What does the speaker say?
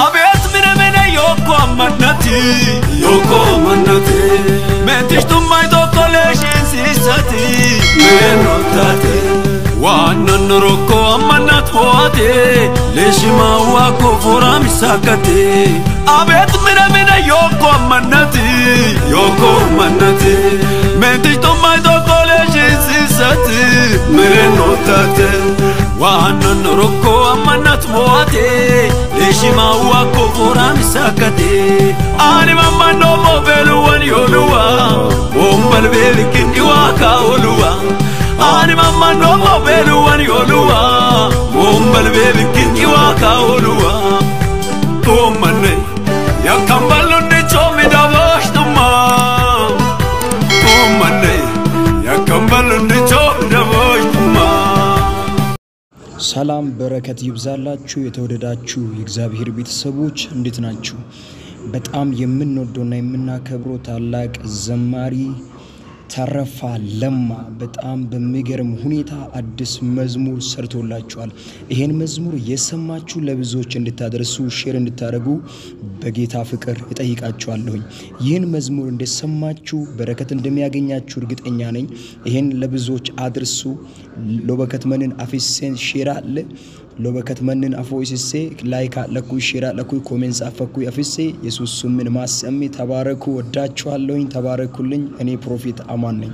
አቤት ምን ምን ዮኮ አመነቲ ዮኮ አመነቲ ሜንቲሽቱማይ tokkoleeshin siisati meenootaate ዋናን ሮኮ አመናት ሆዋቴ ሌሽማዋ ኮፎራም ይሳከቴ አቤት ምነ ዮኮ አመነቲ ዮኮ አመነቲ ሜንቲሽቱማይ tokkoleeshin siisati meenooታate Waanon rokkoo ammanat mo'ate Leeshimaa wakkoo fooraan saakkate Ani mammannoo moobeeluwwan yooluwa Wommal beelikin dhiwaa kaa'oluwa Ani mammannoo moobeeluwwan yooluwa Wommal beelikin ሰላም በረከት ይብዛላችሁ። የተወደዳችሁ የእግዚአብሔር ቤተሰቦች እንዴት ናችሁ? በጣም የምንወደውና የምናከብረው ታላቅ ዘማሪ ተረፋ ለማ በጣም በሚገርም ሁኔታ አዲስ መዝሙር ሰርቶላችኋል። ይሄን መዝሙር የሰማችሁ ለብዙዎች እንድታደርሱ share እንድታደርጉ በጌታ ፍቅር እጠይቃችኋለሁኝ። ይህን መዝሙር እንደሰማችሁ በረከት እንደሚያገኛችሁ እርግጠኛ ነኝ። ይህን ለብዙዎች አድርሱ። ሎበከትመንን አፊሴን ሼራ አለ ሎበከትመንን አፎይስሴ ላይካ ለኩ ሼራ ለኩ ኮሜንስ አፈኩ አፊሴ የሱስ ስምን ማሰሚ ተባረኩ። ወዳችኋለሁኝ። ተባረኩልኝ። እኔ ፕሮፌት አማን ነኝ።